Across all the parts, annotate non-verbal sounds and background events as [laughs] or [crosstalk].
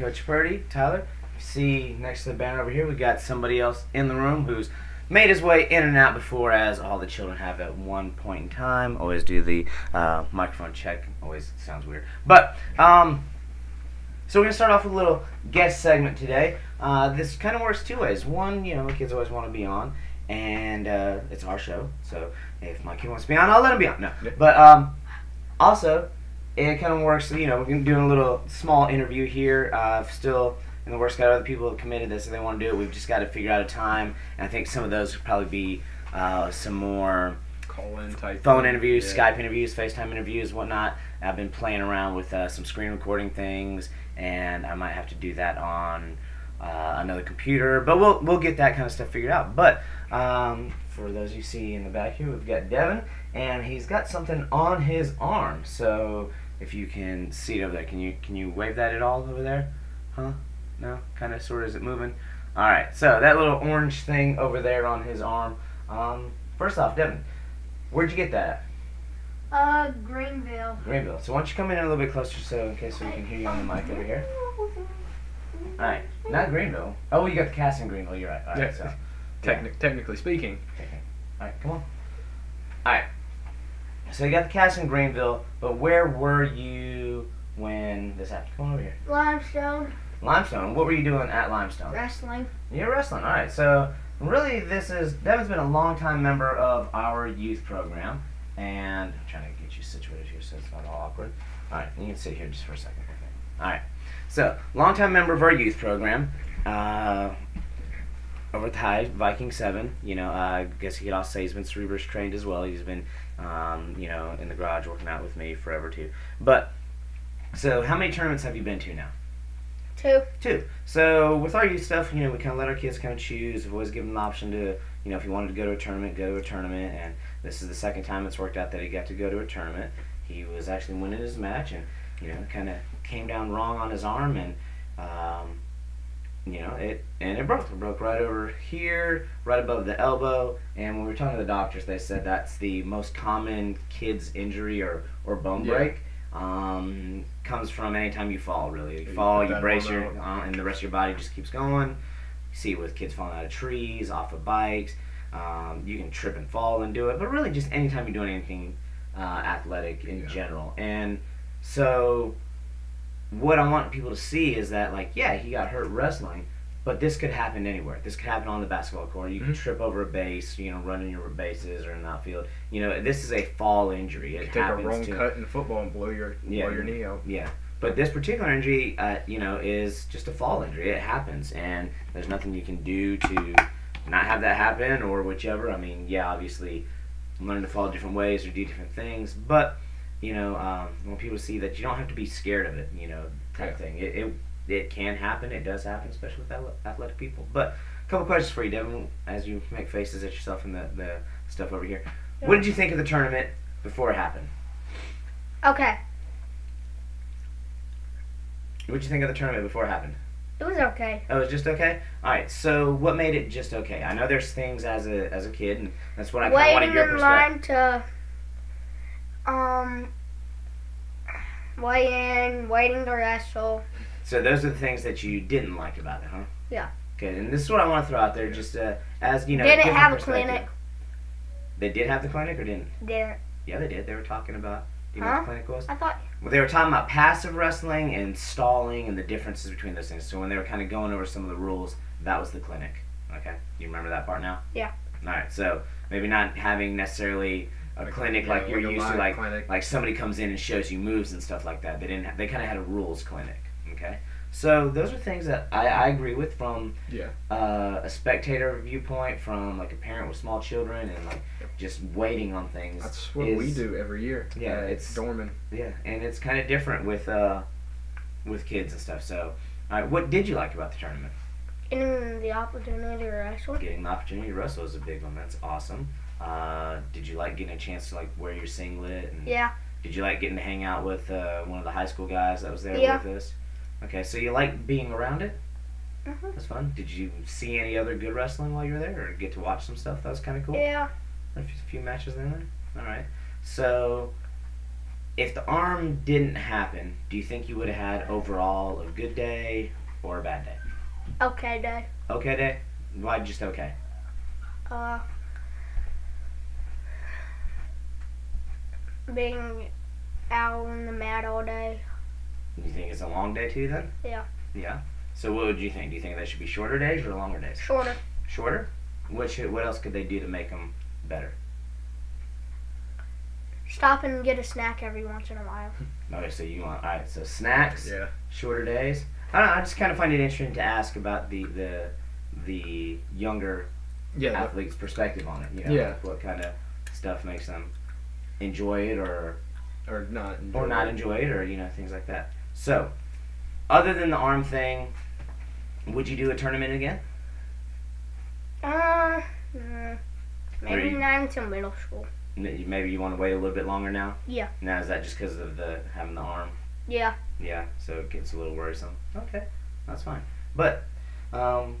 Coach Purdy, Tyler. See next to the banner over here, we got somebody else in the room who's made his way in and out before, as all the children have at one point in time. Always do the uh, microphone check. Always sounds weird, but um, so we're gonna start off with a little guest segment today. Uh, this kind of works two ways. One, you know, kids always want to be on, and uh, it's our show. So if my kid wants to be on, I'll let him be on. No, but um, also it kind of works. You know, we're doing a little small interview here. Uh, still in the works, got other people who committed this and they want to do it. We've just got to figure out a time, and I think some of those would probably be uh, some more Call in type. phone thing. interviews, Yeah. Skype interviews, FaceTime interviews, whatnot. I've been playing around with uh, some screen recording things, and I might have to do that on uh, another computer. But we'll we'll get that kind of stuff figured out. But um, for those you see in the back here, we've got Devin, and he's got something on his arm. So if you can see it over there, can you can you wave that at all over there? Huh? No, kind of, sort of. Is it moving? All right. So that little orange thing over there on his arm. Um, first off, Devin, where'd you get that? Uh, Greenville. Greenville. So why don't you come in a little bit closer so in case we can hear you on the mic over here. Alright. Not Greenville. Oh, you got the cast in Greenville, you're right. Alright, Yeah. so. [laughs] Technic- technically speaking. Okay. Alright, come on. Alright. So you got the cast in Greenville, but where were you when this happened? Come on over here. Limestone. Limestone. What were you doing at Limestone? Wrestling. You're wrestling. All right. So really, this is Devin's been a longtime member of our youth program, and I'm trying to get you situated here so it's not all awkward. All right. You can sit here just for a second. Okay. All right. So longtime member of our youth program. Uh, over at the high Viking Seven, you know, uh, I guess you could also say he's been Cerberus trained as well. He's been, um, you know, in the garage working out with me forever too. But so, how many tournaments have you been to now? Two. Two. So with our youth stuff, you know, we kind of let our kids kind of choose. We've always given them the option to, you know, if he wanted to go to a tournament, go to a tournament. And this is the second time it's worked out that he got to go to a tournament. He was actually winning his match, and you know, kind of came down wrong on his arm, and um, you know, it and it broke. It broke right over here, right above the elbow. And when we were talking to the doctors, they said that's the most common kids injury or or bone Yeah. break. Um, comes from anytime you fall. Really, you You fall, you brace your, uh, and the rest of your body just keeps going. You see it with kids falling out of trees, off of bikes. Um, you can trip and fall and do it, but really just anytime you're doing anything uh, athletic in Yeah. general. And so, what I want people to see is that, like, yeah, he got hurt wrestling, but this could happen anywhere. This could happen on the basketball court. You Mhm. could trip over a base, you know, running your bases or in the outfield. You know, this is a fall injury. It You take a wrong to cut in football and blow your Yeah. blow your knee out. yeah. But this particular injury, uh, you know, is just a fall injury. It happens, and there's nothing you can do to not have that happen or whichever. I mean, yeah, obviously, learn to fall different ways or do different things, but you know, um, when people see that you don't have to be scared of it, you know, type Yeah. thing. It, it it can happen. It does happen, especially with athletic people. But a couple questions for you, Devin, as you make faces at yourself and the the stuff over here. What did you think of the tournament before it happened? Okay. What did you think of the tournament before it happened? It was okay. Oh, it was just okay. All right. So, what made it just okay? I know there's things as a as a kid, and that's what I kind of wanted Waiting in line to, um, weigh in, waiting to wrestle. So, those are the things that you didn't like about it, huh? Yeah. Okay, and this is what I want to throw out there, just uh, as you know. Didn't have a clinic. They did have the clinic, or didn't? Didn't. Yeah, they did. They were talking about. Do you know what the clinic was? I thought. Well, they were talking about passive wrestling and stalling and the differences between those things. So when they were kind of going over some of the rules, that was the clinic. Okay, you remember that part now? Yeah. All right. So maybe not having necessarily a clinic yeah, like you're used to, like clinic. like somebody comes in and shows you moves and stuff like that. They didn't. Have, they kind of had a rules clinic. Okay. So those are things that I, I agree with from Yeah. uh, a spectator viewpoint, from like a parent with small children, and like just waiting on things. That's what we do every year. Yeah, at it's- Dorman. Yeah, and it's kind of different with uh, with kids and stuff. So, all right, what did you like about the tournament? Getting the opportunity to wrestle. Getting the opportunity to wrestle is a big one. That's awesome. Uh, did you like getting a chance to like wear your singlet? And Yeah. Did you like getting to hang out with uh, one of the high school guys that was there Yeah. with us? Okay, so you like being around it? Mhm. That's fun. Did you see any other good wrestling while you were there, or get to watch some stuff? That was kind of cool. Yeah. A few, few matches in there. All right. So, if the arm didn't happen, do you think you would have had overall a good day or a bad day? Okay, day. Okay day? Why just okay? Uh, being out in the mat all day. You think it's a long day too then? Yeah. Yeah. So what would you think? Do you think they should be shorter days or longer days? Shorter. Shorter? What should, what else could they do to make them better? Stop and get a snack every once in a while. [laughs] Okay, so you want all right. So snacks, Yeah. shorter days. I don't know. I just kind of find it interesting to ask about the the the younger Yeah. athlete's perspective on it. You know, Yeah. like what kind of stuff makes them enjoy it or or not. or not enjoy it or you know things like that. So, other than the arm thing, would you do a tournament again? Uh, mm, maybe you- not until middle school. Maybe you want to wait a little bit longer now. Yeah. Now is that just because of the having the arm? Yeah. Yeah, so it gets a little worrisome. Okay, that's fine. But um,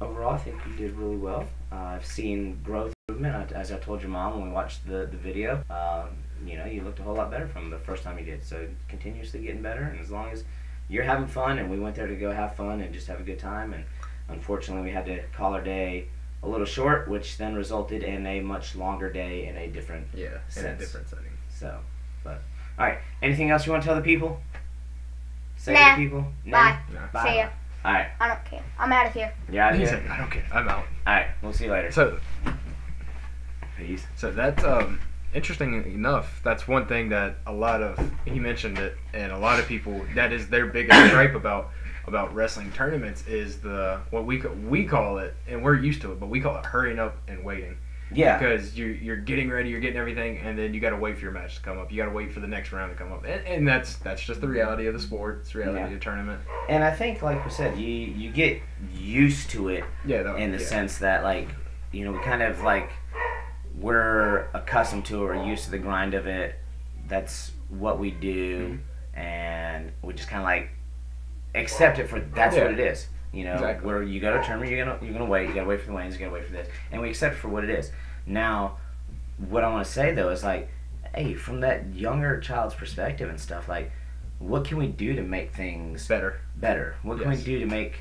overall, I think you did really well. Uh, I've seen growth, movement. As I told your mom when we watched the, the video, um, you know, you looked a whole lot better from the first time you did. So continuously getting better, and as long as you're having fun, and we went there to go have fun and just have a good time, and unfortunately we had to call our day a little short, which then resulted in a much longer day in a different Yeah. In a different setting. so, but all right. Anything else you want to tell the people? Say Nah. to the people. Bye. Nah. Bye. See ya. All right. I don't care. I'm out of here. You're out of He's here. like, I don't care. I'm out. All right. We'll see you later. So Peace. So that's um, interesting enough. That's one thing that a lot of he mentioned it, and a lot of people that is their biggest [coughs] gripe about about wrestling tournaments is the what we we call it, and we're used to it, but we call it hurrying up and waiting Yeah. because you you're getting ready, you're getting everything, and then you got to wait for your match to come up. You got to wait for the next round to come up, and, and that's that's just the reality of the sport. It's the reality Yeah. of the tournament. And I think, like we said, you you get used to it Yeah, that, in the yeah. sense that, like, you know, we kind of like we're accustomed to or used to the grind of it. That's what we do, mm-hmm. and we just kind of like accept it for that's what it is. You know, Exactly. where you go to a tournament, you're gonna you're gonna wait. You gotta wait for the lanes. You gotta wait for this, and we accept it for what it is. Now, what I want to say though is like, hey, from that younger child's perspective and stuff, like, what can we do to make things better. better? What can we do to make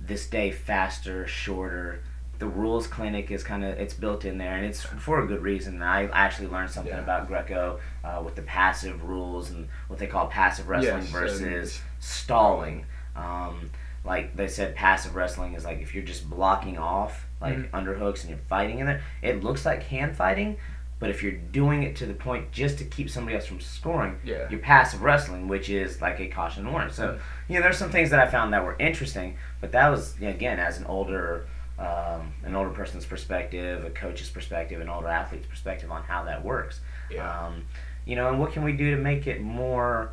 this day faster, shorter? The rules clinic is kind of it's built in there, and it's for a good reason. I actually learned something Yeah. about Greco uh, with the passive rules and what they call passive wrestling Yes, versus stalling. Um, like they said, passive wrestling is like if you're just blocking off like Mhm. underhooks and you're fighting in there. It looks like hand fighting, but if you're doing it to the point just to keep somebody else from scoring, Yeah. you're passive wrestling, which is like a caution warning. So, you know, there's some things that I found that were interesting, but that was again as an older, um, an older person's perspective, a coach's perspective, an older athlete's perspective on how that works. Yeah. Um, you know, and what can we do to make it more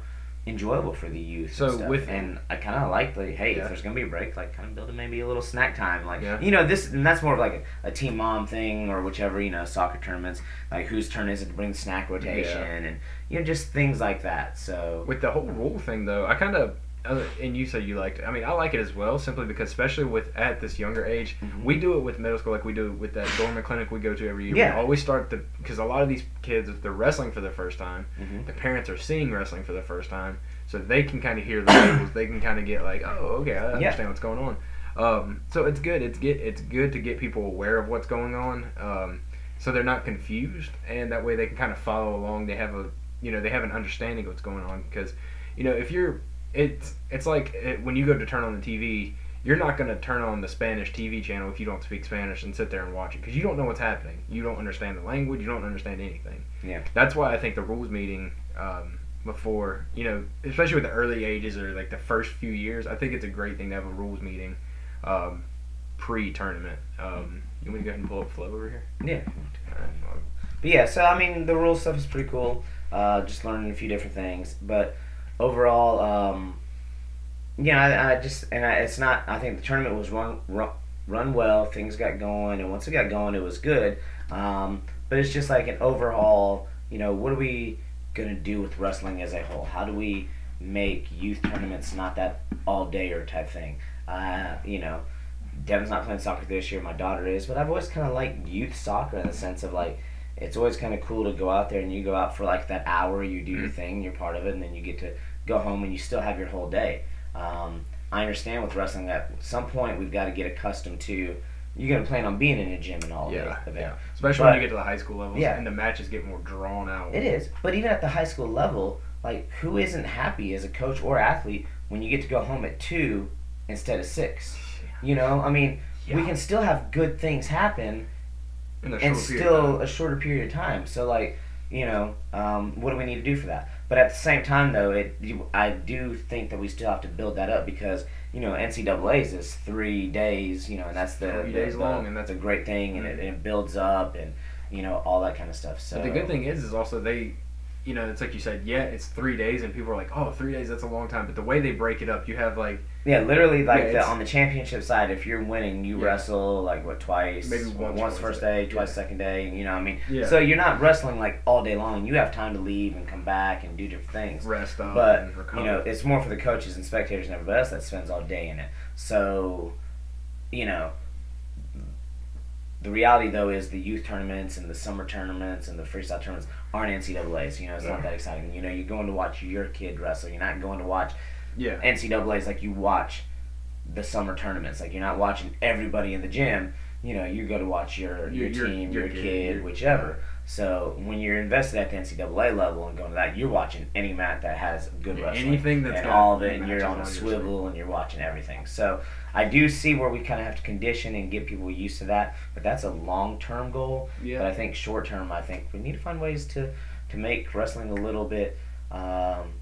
enjoyable for the youth? So and stuff? with- and I kind of like the hey, Yeah. if there's gonna be a break, like kind of build in maybe a little snack time, like Yeah. you know this, and that's more of like a, a team mom thing or whichever you know soccer tournaments, like whose turn is it to bring the snack rotation and you know just things like that. So With the whole rule thing, though, I kind of, and you said you liked it. I mean, I like it as well, simply because, especially with at this younger age, Mhm. we do it with middle school, like we do with that Dorman clinic we go to every year. Yeah. We always start the because a lot of these kids, if they're wrestling for the first time, Mhm. the parents are seeing wrestling for the first time, so they can kind of hear the rules. They can kind of get like, oh, okay, I understand what's going on. Um, so it's good. It's get it's good to get people aware of what's going on, um, so they're not confused, and that way they can kind of follow along. They have a you know they have an understanding of what's going on because you know if you're it's it's like it, when you go to turn on the TV. You're not going to turn on the Spanish TV channel if you don't speak Spanish and sit there and watch it because you don't know what's happening. You don't understand the language. You don't understand anything. Yeah. That's why I think the rules meeting um, before, you know, especially with the early ages or like the first few years, I think it's a great thing to have a rules meeting um, pre-tournament. Um, you want me to go ahead and pull up Flow over here? yeah. All right, well, But yeah, so I mean, the rules stuff is pretty cool. Uh, just learning a few different things, but overall, um, yeah, I, I just and I, it's not. I think the tournament was run, run run well. Things got going, and once it got going, it was good. Um, but it's just like an overhaul. You know, what are we gonna do with wrestling as a whole? How do we make youth tournaments not that all dayer type thing? Uh, you know, Devin's not playing soccer this year. My daughter is, but I've always kind of liked youth soccer in the sense of like it's always kind of cool to go out there and you go out for like that hour, you do your Mhm. thing, you're part of it, and then you get to go home and you still have your whole day. Um, I understand with wrestling that at some point we've got to get accustomed to you're gonna plan on being in a gym and all Yeah, day yeah. Especially But- when you get to the high school level. Yeah. and the matches get more drawn out. It is, but even at the high school level, like who isn't happy as a coach or athlete when you get to go home at two instead of six? You know, I mean, we can still have good things happen in a and short period of still a shorter period of time. So like, you know, um, what do we need to do for that? But at the same time, though, it you, I do think that we still have to build that up because you know NCAA's is three days, you know, and that's the Three the- days the- long, and that's- a great thing, and it, it builds up, and you know all that kind of stuff. So But the good thing is, is also they, you know, it's like you said, yeah, it's three days, and people are like, oh, three days, that's a long time. But the way they break it up, you have like Yeah, literally, like Yeah, the, on the championship side, if you're winning, you Yeah. wrestle like what twice, Maybe once once first day. day, twice Yeah. second day. You know, what I mean, Yeah. so you're not wrestling like all day long. You have time to leave and come back and do different things. rest up But you know, it's more for the coaches and spectators and everybody else that spends all day in it. So, you know, the reality though is the youth tournaments and the summer tournaments and the freestyle tournaments aren't NCAA's. You know, it's not that exciting. You know, you're going to watch your kid wrestle. You're not going to watch yeah, NCAA's like you watch the summer tournaments. Like you're not watching everybody in the gym. You know, you go to watch your your, Your- team, your your, kid, kid, your- whichever. So when you're invested at the NCAA level and going to that, you're watching any mat that has good Yeah, wrestling. anything that's and got all of it, and you're on on a swivel and you're watching everything. So I do see where we kind of have to condition and get people used to that, but that's a long term goal. Yeah. But I think short term, I think we need to find ways to to make wrestling a little bit, um,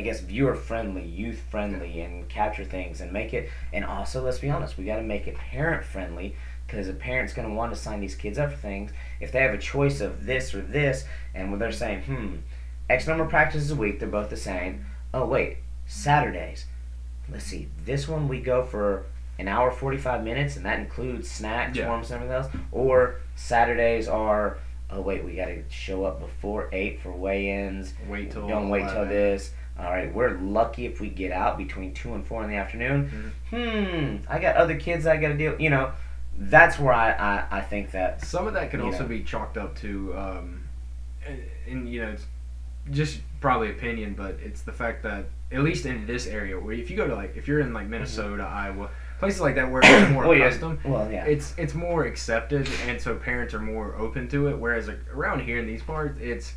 I guess, viewer friendly, youth friendly, and capture things and make it. And also, let's be honest, we got to make it parent friendly because a parent's going to want to sign these kids up for things if they have a choice of this or this, and when they're saying, hmm, X number of practices a week, they're both the same. Oh wait, Saturdays. Let's see, this one we go for an hour 45 minutes and that includes snacks Yeah. warms and everything else or saturdays are oh wait we got to show up before 8 for weigh-ins wait till don't wait till this all right we're lucky if we get out between 2 and 4 in the afternoon hmm i got other kids i got to deal you know that's where I, I, I think that Some of that could also know. be chalked up to, um, and, and you know, it's just probably opinion, but it's the fact that at least in this area, where if you go to like, if you're in like Minnesota, Iowa, places like that where it's more [coughs] well, yeah, well yeah it's it's more accepted, and so parents are more open to it. Whereas like around here in these parts, it's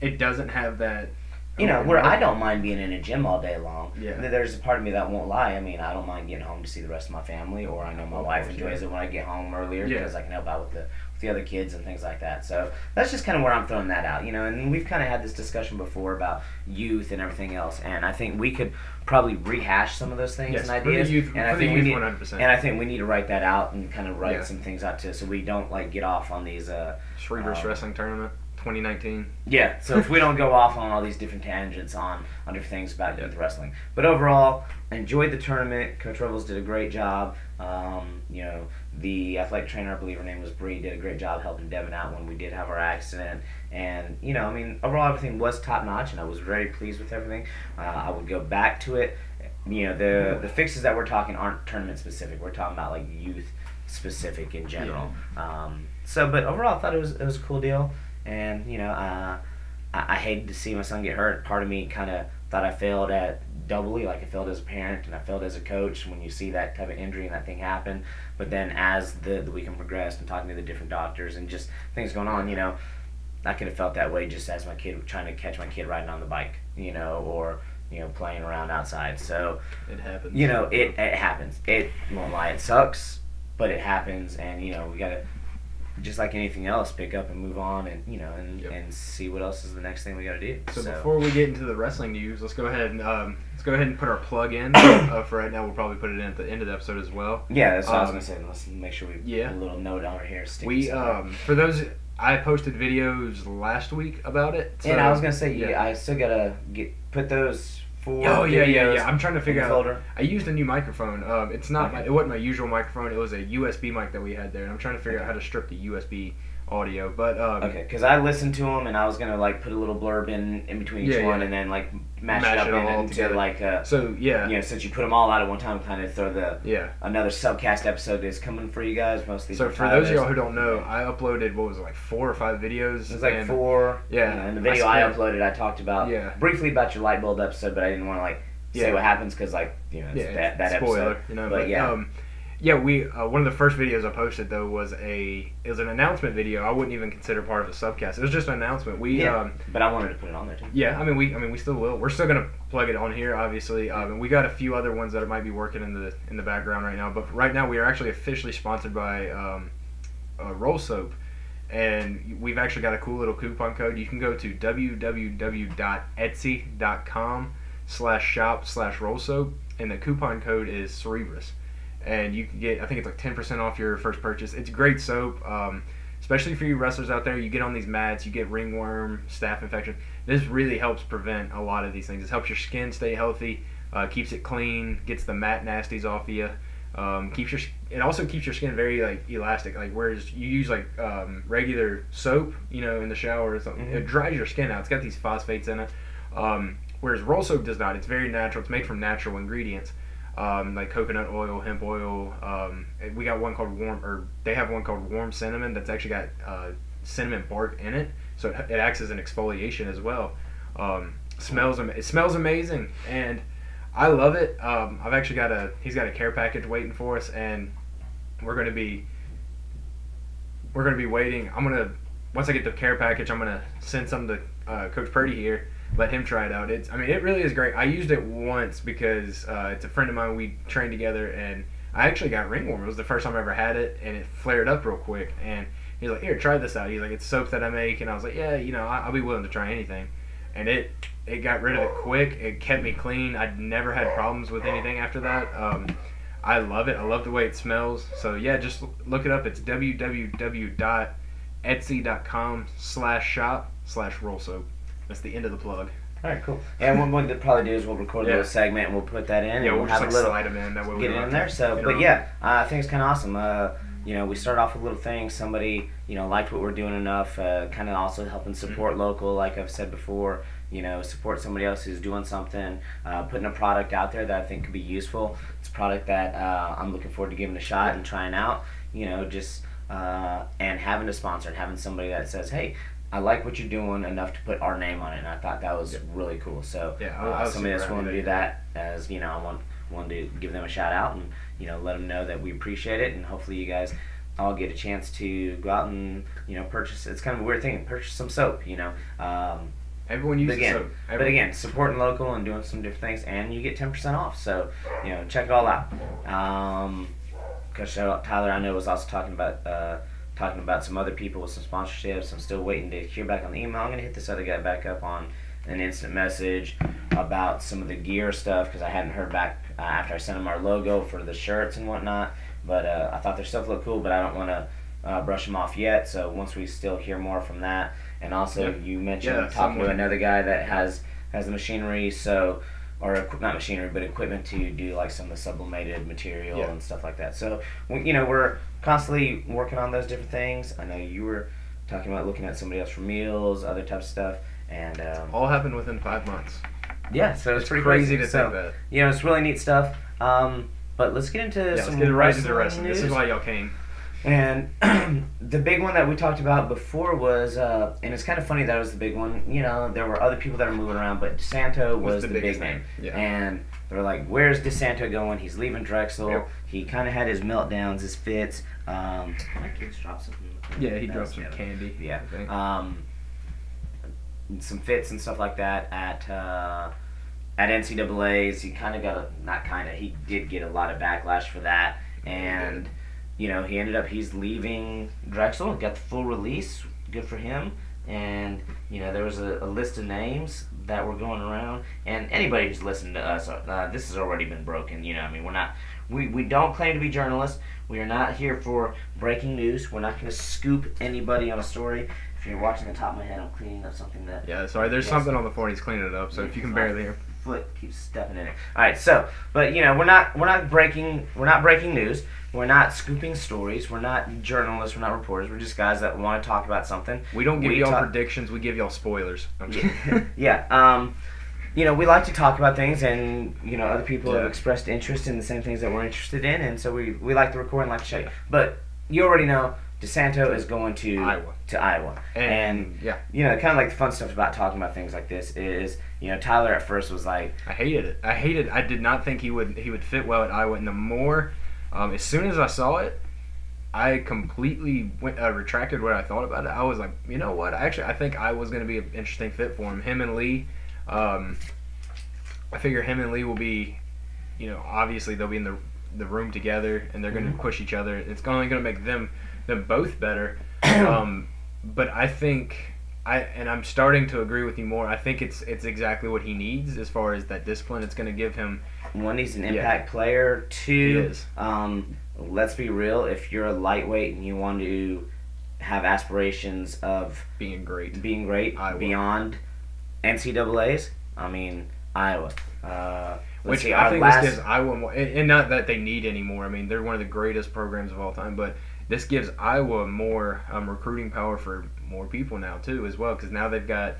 it doesn't have that. You know, where I don't mind being in a gym all day long. Yeah. There's a part of me that won't lie. I mean, I don't mind getting home to see the rest of my family, or I know my wife course, enjoys yeah. it when I get home earlier Yeah. because I can help out with the with the other kids and things like that. So that's just kind of where I'm throwing that out, you know. And we've kind of had this discussion before about youth and everything else, and I think we could probably rehash some of those things Yes, and ideas. youth, and I think we youth, need, one hundred percent. and I think we need to write that out and kind of write Yeah. some things out too, so we don't like get off on these. Uh, Shreevers um, Wrestling Tournament, 2019. yeah, so if we [laughs] don't go off on all these different tangents on, on different things about Yeah. youth wrestling. But overall, enjoyed the tournament. Coach Rovels did a great job. Um, you know, the athletic trainer, I believe her name was Bree, did a great job helping Devin out when we did have our accident. And, you know, I mean, overall everything was top notch, and I was very pleased with everything. Uh, I would go back to it. You know, the, the fixes that we're talking aren't tournament specific. We're talking about, like, youth specific in general. Um, so, but overall, I thought it was, it was a cool deal. And, you know, uh, I, I hated to see my son get hurt. Part of me kind of thought I failed at doubly, like I failed as a parent and I failed as a coach when you see that type of injury and that thing happen. But then as the, the weekend progressed and talking to the different doctors and just things going on, you know, I could have felt that way just as my kid trying to catch my kid riding on the bike, you know, or you know playing around outside. So It happens. you know it it happens. It won't lie, it sucks, but it happens, and you know we gotta just like anything else, pick up and move on, and you know, and, Yep. and see what else is the next thing we gotta do. So, before we get into the wrestling news, let's go ahead and um, let's go ahead and put our plug in. [coughs] uh, for right now, we'll probably put it in at the end of the episode as well. yeah, that's what I was um, gonna say. Let's make sure we yeah. a little note on here. We um, for those I posted videos last week about it. and I was gonna say, yeah. yeah, I still gotta get put those four. Oh yeah, yeah, yeah. I'm trying to figure out. folder. I used a new microphone. Um, it's not. Okay. My, it wasn't my usual microphone. It was a USB mic that we had there, and I'm trying to figure out how to strip the USB audio. But um, Okay, because I listened to them and I was gonna like put a little blurb in in between each Yeah, one yeah. and then like mash, Mash it up it all into together. like uh, so yeah, you know since you put them all out at one time, kind of throw the yeah. another subcast episode is coming for you guys. Most of these. So for those of y'all who don't know, I uploaded what was it like four or five videos. It was like and- four. Yeah, you know, in the video I, spent- uploaded, I talked about Yeah. briefly about your light bulb episode, but I didn't want to like say Yeah. what happens because like you know it's Yeah, that that spoiler, episode. you know. but But, yeah. um, yeah, we uh, one of the first videos I posted though was a it was an announcement video. I wouldn't even consider part of a subcast. It was just an announcement. We Yeah. um, But I wanted to put it on there too. Yeah, I mean we I mean we still will. We're still gonna plug it on here, obviously. Um, and we got a few other ones that might be working in the in the background right now. But right now we are actually officially sponsored by um, uh, Roll Soap, and we've actually got a cool little coupon code. You can go to www.etsy.com slash shop slash roll soap, and the coupon code is Cerberus, and you can get I think it's like ten percent off your first purchase. It's great soap. Um, especially for you wrestlers out there, you get on these mats, you get ringworm, staph infection. This really helps prevent a lot of these things. It helps your skin stay healthy, uh, keeps it clean, gets the mat nasties off of you. Um, keeps your it also keeps your skin very like elastic. Like whereas you use like um, regular soap, you know, in the shower or something, Mhm. it dries your skin out. It's got these phosphates in it. Um, whereas roll soap does not. It's very natural. It's made from natural ingredients. Um, like coconut oil, hemp oil. Um, we got one called warm, or they have one called warm cinnamon that's actually got uh, cinnamon bark in it, so it, it acts as an exfoliation as well. Um, smells it smells amazing, and I love it. Um, I've actually got a he's got a care package waiting for us, and we're gonna be we're gonna be waiting. I'm gonna once I get the care package, I'm gonna send some to uh, Coach Purdy here. Let him try it out. It's I mean it really is great. I used it once because uh, it's a friend of mine. We trained together, and I actually got ringworm. It was the first time I ever had it, and it flared up real quick. And he's like, "Here, try this out." He's like, "It's soap that I make," and I was like, "Yeah, you know, I- I'll be willing to try anything." And it it got rid of it quick. It kept me clean. I'd never had problems with anything after that. Um, I love it. I love the way it smells. So yeah, just look it up. It's www.etsy.com slash shop slash roll soap. That's the end of the plug. All right, cool. And what we'll probably do is we'll record a Yeah. little segment and we'll put that in. Yeah, and we'll, we'll just have like a little slide them in. That way we get it in there. So, but yeah, uh, I think it's kind of awesome. Uh, you know, we start off with little things. Somebody, you know, liked what we're doing enough. Uh, kind of also helping support Mm-hmm. local, like I've said before. You know, support somebody else who's doing something, uh, putting a product out there that I think could be useful. It's a product that uh, I'm looking forward to giving a shot and trying out. You know, just uh, and having a sponsor and having somebody that says, "Hey, I like what you're doing enough to put our name on it," and I thought that was really cool. So, Yeah, I- uh, somebody that's willing to do that as you know, I want wanted to give them a shout out and you know let them know that we appreciate it, and hopefully you guys all get a chance to go out and you know purchase. It's kind of a weird thing, purchase some soap, you know. Um, Everyone but uses again, soap. but again, supporting local and doing some different things, and you get ten percent off. So you know, check it all out. Um, Cause Tyler, I know was also talking about uh, talking about some other people with some sponsorships. I'm still waiting to hear back on the email. I'm gonna hit this other guy back up on an instant message about some of the gear stuff because I hadn't heard back uh, after I sent him our logo for the shirts and whatnot. But uh, I thought their stuff looked cool, but I don't want to uh, brush them off yet. So once we still hear more from that, and also you mentioned Yeah, talking to another guy that has has the machinery, so or not machinery, but equipment to do like some of the sublimated material Yeah. and stuff like that. So we, you know we're constantly working on those different things. I know you were talking about looking at somebody else for meals, other types of stuff, and um, all happened within five months. yeah, so it's, It's pretty crazy crazy. to so, think that. You know, it's really neat stuff. Um, but let's get into Yeah, let's some get right into the wrestling. This is why y'all came. And [clears throat] the big one that we talked about before was, uh, and it's kind of funny that it was the big one. You know, there were other people that are moving around, but DeSanto was, the, big biggest name. name. Yeah. And they're like, "Where's DeSanto going? He's leaving Drexel. Yep. He kind of had his meltdowns, his fits. Um, my kids dropped something. Yeah, he dropped some the candy. Yeah. I think. Um, some fits and stuff like that at uh, at NCAA's. He kind of got a not kind of. He did get a lot of backlash for that, and you know he ended up he's leaving Drexel. Got the full release. Good for him. And you know there was a, a list of names that were going around, and anybody who's listened to us, uh, this has already been broken. You know, I mean, we're not, we, we don't claim to be journalists. We are not here for breaking news. We're not going to scoop anybody on a story. If you're watching the top of my head, I'm cleaning up something that Yeah, sorry. There's something on the floor. He's cleaning it up. So if you can barely hear. foot keeps stepping in it. All right, so but you know we're not we're not breaking we're not breaking news. We're not scooping stories. We're not journalists. We're not reporters. We're just guys that want to talk about something. We don't give We y'all talk- predictions. We give y'all spoilers. I'm [laughs] Yeah, [laughs] yeah. Um, you know, we like to talk about things, and you know, other people have expressed interest in the same things that we're interested in, and so we we like to record and like to show you. But you already know DeSanto is going to Iowa. to Iowa, and, and yeah, you know, kind of like the fun stuff about talking about things like this is, you know, Tyler at first was like, I hated it. I hated. It. I did not think he would he would fit well at Iowa. And the more, um, as soon as I saw it, I completely went, uh, retracted what I thought about it. I was like, you know what? I actually, I think I was going to be an interesting fit for him. Him and Lee. Um, I figure him and Lee will be, you know, obviously they'll be in the the room together and they're going to push each other. It's only going to make them them both better. [clears throat] um, but I think I and I'm starting to agree with you more. I think it's it's exactly what he needs as far as that discipline. It's going to give him. one, he's an Yeah. impact player. He Two, um, let's be real, if you're a lightweight and you want to have aspirations of being great. being great Iowa. beyond NCAA's. I mean Iowa. Uh, Which see, I think last, this gives Iowa more, and and not that they need anymore. I mean, they're one of the greatest programs of all time, but this gives Iowa more um, recruiting power for more people now too, as well, because now they've got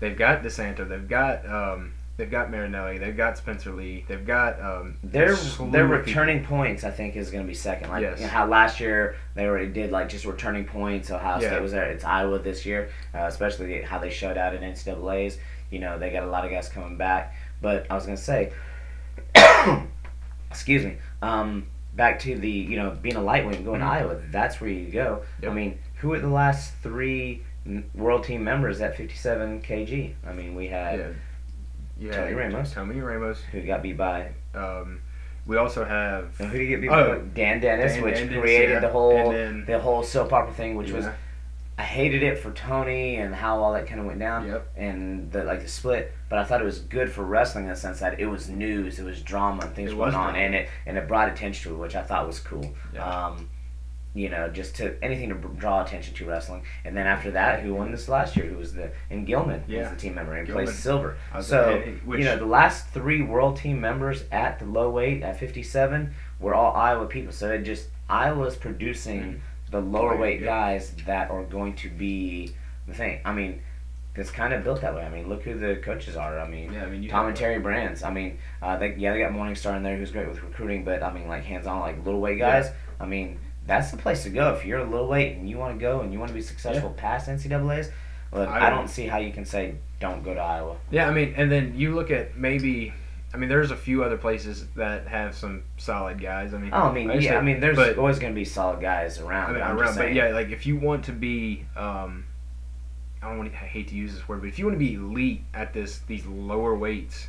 they've got DeSanto, they've got um, they've got Marinelli, they've got Spencer Lee, they've got um, their their of people. returning points. I think is going to be second. Like Yes. you know, how last year they already did like just returning points. Ohio Yeah. State was there. It's Iowa this year, uh, especially how they showed out at NCAA's. You know they got a lot of guys coming back. But I was going to say, [coughs] excuse me. Um, back to the you know being a lightweight and going to Mhm. Iowa. That's where you go. Yep. I mean, who are the last three world team members at 57 kg? I mean, we had Yeah. Yeah, Tony Ramos. Tony Ramos. who got beat by Um, we also have And who did get beat Oh, by? Dan Dennis, Dan which created yeah. the whole then- the whole soap opera thing, which was I hated it for Tony and how all that kind of went down Yep. and the like the split. But I thought it was good for wrestling in the sense that it was news, it was drama, and things It went on, drama. and it and it brought attention to it, which I thought was cool. Yeah. Um, you know, just to anything to draw attention to wrestling. And then after that, who won this last year? Who was the and Gilman Yeah. was the team member and Gilman. placed silver. So which- you know, the last three world team members at the low weight at 57 were all Iowa people. So it just Iowa's producing the lower weight yeah. guys that are going to be the thing. I mean, it's kind of built that way. I mean, look who the coaches are. I mean, Yeah, I mean, you Tom and Terry Brands. I mean, uh, they, yeah, they got Morningstar in there who's great with recruiting, but I mean, like hands on, like little weight guys. I mean, that's the place to go if you're a little weight and you want to go and you want to be successful past NCAA's. Look, I, I- don't see how you can say don't go to Iowa. Yeah, I mean, and then you look at maybe. I mean, there's a few other places that have some solid guys. I mean, Oh, I mean, just yeah, I mean, there's but- always going to be solid guys around. I mean, I'm around, but yeah, like if you want to be, um, I don't want to, I hate to use this word, but if you want to be elite at this these lower weights,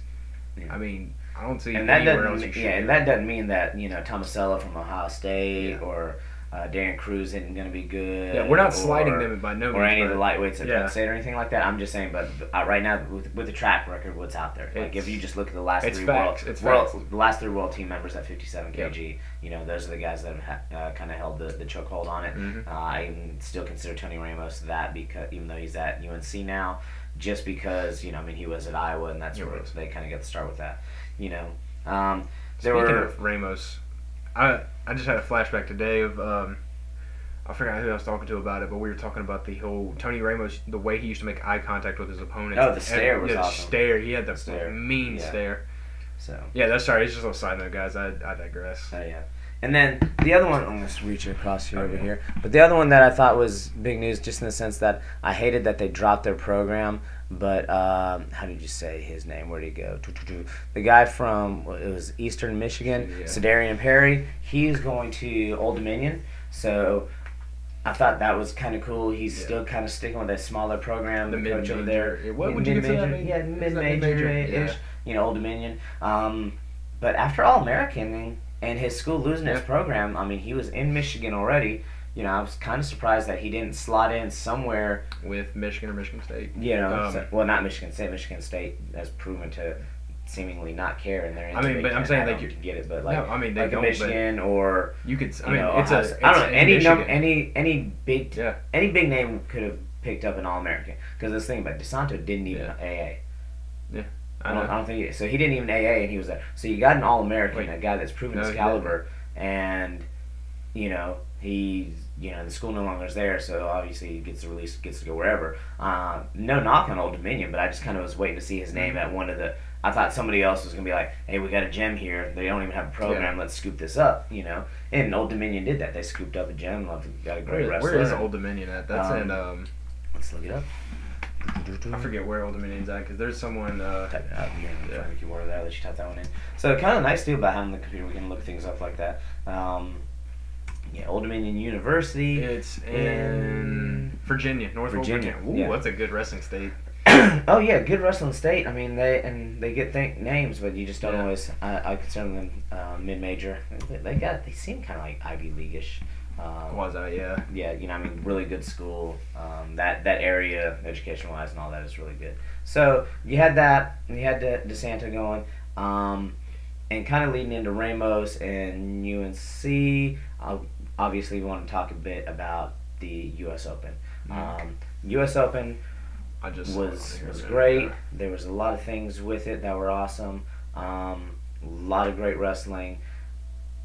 Yeah. I mean, I don't see and that doesn't, yeah, and that doesn't mean that you know Tomasello from Ohio State Yeah. or uh, Darian Cruz isn't going to be good. yeah, we're not or- sliding them by no means. or any of the lightweights at Yeah. Penn State or anything like that. I'm just saying, but uh, right now with, with the track record, what's out there? Like It's- if you just look at the last it's three facts, world, it's world the last three world team members at 57 Yep. kg, you know, those are the guys that have uh, kind of held the, the chokehold on it. Mhm. Uh, I still consider Tony Ramos that because even though he's at UNC now, just because you know, I mean, he was at Iowa and that's He where was. they kind of get the start with that. You know, um, there Speaking were of Ramos, I I just had a flashback today of um, I forgot who I was talking to about it, but we were talking about the whole Tony Ramos, the way he used to make eye contact with his opponents. Oh, the And- stare was yeah, the awesome. stare. He had the Stare. mean Yeah. stare. so. Yeah, that's sorry. It's just a little side note, guys. I, I digress. Oh yeah. And then the other one, I'm going to reach across here over here. But the other one that I thought was big news, just in the sense that I hated that they dropped their program. But um, how did you say his name? Where did he go? The guy from it was Eastern Michigan, Yeah. Sa'Derian Perry. He's going to Old Dominion. So I thought that was kind of cool. He's Yeah. still kind of sticking with a smaller program. The coach over there. what would you consider that mid- Yeah, that mid-major mid-major? ish. You know, Old Dominion. Um, but after All American and his school losing his program, I mean, he was in Michigan already. You know, I was kind of surprised that he didn't slot in somewhere. With Michigan or Michigan State. You know, Um, so- well, not Michigan State. Michigan State has proven to seemingly not care, and they're. I mean, but I'm saying, don't you- get it, but like, no, I mean they like don't. Michigan or you could. I you mean, know, it's Ohio a. I don't know any num- any any big Yeah. any big name could have picked up an All American because this thing about Desanto didn't even AA. Yeah. I don't, I don't think he, so. He didn't even AA, and he was there. So you got an All American, a guy that's proven No, his caliber, and you know he's you know the school no longer is there, so obviously he gets to release, gets to go wherever. Uh, no knock on Old Dominion, but I just kind of was waiting to see his name at one of the. I thought somebody else was gonna be like, "Hey, we got a gem here. They don't even have a program. Let's scoop this up," you know. And Old Dominion did that. They scooped up a gem. Got a great Where, wrestler. where is Old Dominion at? That's Um, in um. Let's look it up. I forget where Old Dominion's at because there's someone. Uh, type it out here Yeah. front of the keyboard there. Let you type that one in. So kind of nice too about having the computer. We can look things up like that. Um, yeah, Old Dominion University. it's in In Virginia, North Virginia, Virginia. Ooh, yeah. that's a good wrestling state. [clears throat] oh yeah, good wrestling state. I mean they and they get th- names, but you just don't Yeah. always. I, I consider them uh, mid major. They, they got they seem kind of like Ivy Leagueish. Um, Quasi, yeah. yeah, you know, I mean, really good school. Um, that that area, education wise, and all that is really good. So you had that, and you had De- DeSanto going, um, and kind of leading into Ramos and UNC. Uh, obviously, we want to talk a bit about the U.S. Open. Um, U.S. Open I just was was great. ago. There was a lot of things with it that were awesome. Um, a lot of great wrestling.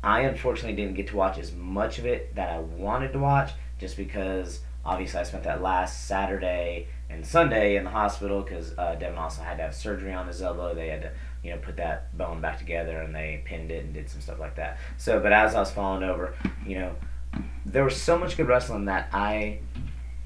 I unfortunately didn't get to watch as much of it that I wanted to watch, just because obviously I spent that last Saturday and Sunday in the hospital because uh, Devin also had to have surgery on his elbow. They had to you know put that bone back together and they pinned it and did some stuff like that. So, but as I was falling over, you know, there was so much good wrestling that I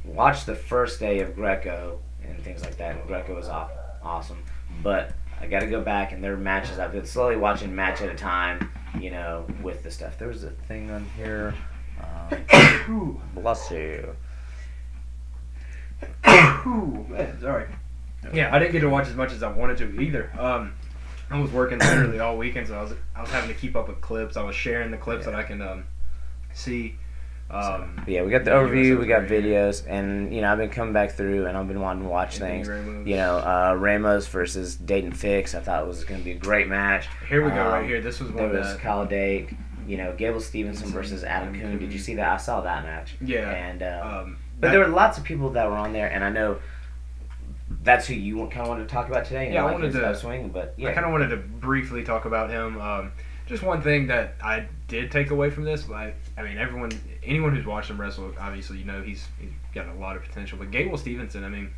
watched the first day of Greco and things like that, and Greco was aw- awesome. But I got to go back, and there are matches I've been slowly watching match at a time, you know, with the stuff. There was a thing on here. Um, [coughs] bless you. [coughs] Ooh, man, sorry. Yeah, I didn't get to watch as much as I wanted to either. Um, I was working literally all weekend, so I was I was having to keep up with clips. I was sharing the clips that I can um, see. Um, But yeah, we got the overview, we got was videos, and you know I've been coming back through, and I've been wanting to watch Anthony things. Ramos. You know, uh, Ramos versus Daton Fix. I thought it was going to be a great match. Here we go, Um, right here. This was There one was that. Kyle Dake. You know, Gable Stevenson versus Adam Coon. Did you see that? I saw that match. Yeah. And uh, Um, but that- there were lots of people that were on there, and I know that's who you kind of wanted to talk about today. Yeah, I wanted to- swing, but yeah, I kind of wanted to briefly talk about him. Um, just one thing that I did take away from this, like, I mean, everyone, anyone who's watched him wrestle, obviously, you know, he's, he's got a lot of potential. But Gable Stevenson, I mean,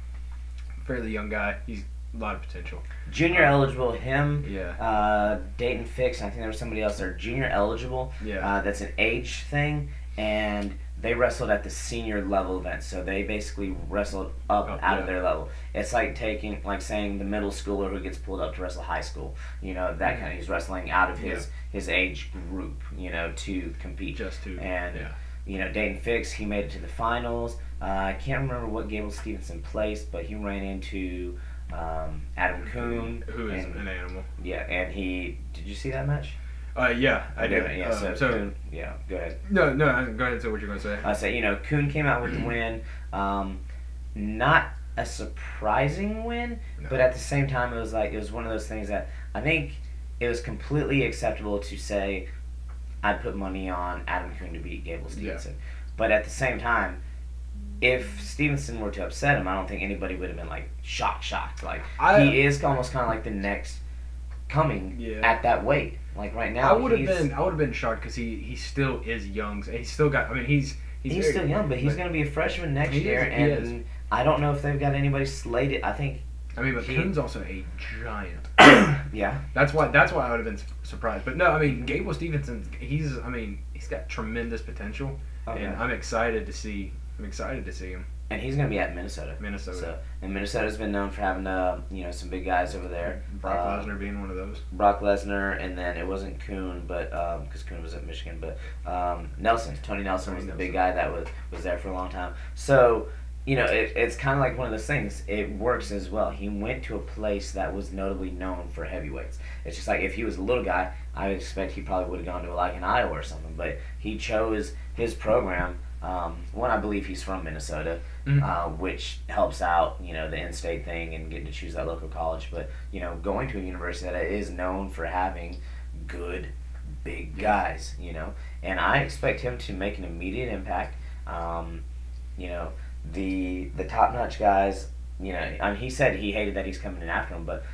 fairly young guy, he's a lot of potential. junior eligible. Him, Yeah, uh, Daton Fix. and I think there was somebody else there. Junior eligible. yeah, Uh, that's an age thing, and they wrestled at the senior level event. So they basically wrestled up Oh, out of their level. It's like taking, like saying the middle schooler who gets pulled up to wrestle high school. You know that kind of. He's wrestling out of his his age group. You know to compete. just to, and yeah. you know, Daton Fix, he made it to the finals. Uh, I can't remember what Gable Stevenson placed, but he ran into um, Adam Coon. who is and, an animal. yeah, and he. Did you see that match? Uh, yeah, I did. Okay, Yeah, Um, so, so Coon, yeah, go ahead. no, no, go ahead and say what you're gonna say. I say, you know, Coon came out with the [clears throat] win. Um, not a surprising win, No. but at the same time, it was like it was one of those things that I think it was completely acceptable to say I'd put money on Adam Coon to beat Gable Stevenson. But at the same time, if Stevenson were to upset him, I don't think anybody would have been like shocked, shocked. Like I- he is almost kind of like the next coming Yeah. at that weight. Like right now, I would have been, I would have been shocked because he, he still is young. So he's still got. I mean, he's he's, He's, still young, but he's going to be a freshman next is, year, he and I don't know if they've got anybody slated. I think, I mean, but he- Coon's also a giant. [coughs] yeah, That's why. That's why I would have been surprised. But no, I mean, Gable Stevenson. He's. I mean, he's got tremendous potential, okay. and I'm excited to see. I'm excited to see him. And he's going to be at Minnesota. Minnesota. So, and Minnesota's been known for having, uh, you know, some big guys over there. Brock Uh, Lesnar being one of those. Brock Lesnar, and then it wasn't Coon, but because Coon was at Michigan, but um, Nelson, Tony Nelson Tony was the big guy that was was there for a long time. So you know, it, it's kind of like one of those things. It works as well. He went to a place that was notably known for heavyweights. It's just like if he was a little guy, I would expect he probably would have gone to like an Iowa or something. But he chose his program. Um, one, I believe he's from Minnesota, Mhm. uh, which helps out, you know, the in-state thing and getting to choose that local college. But you know, going to a university that is known for having good, big guys, you know, and I expect him to make an immediate impact. Um, you know, the the top-notch guys. You know, I mean, he said he hated that he's coming in after him, but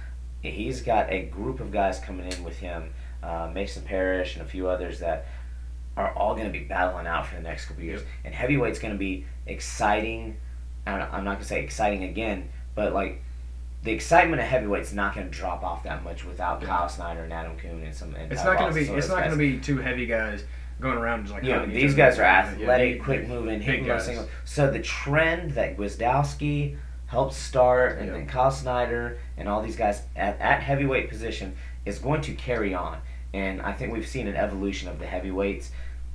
he's got a group of guys coming in with him, uh, Mason Parris and a few others that are all going to be battling out for the next couple years. And heavyweight's going to be exciting. I'm not going to say exciting again, but like the excitement of heavyweight's not going to drop off that much without. Kyle Snyder and Adam Coon and some. And it's not going to be. It's not going to be two heavy guys going around just like. Yeah, these guys are athletic, yeah, quick moving, hitting single. So the trend that Gwiazdowski helped start, and then Kyle Snyder and all these guys at, at heavyweight position is going to carry on. And I think we've seen an evolution of the heavyweights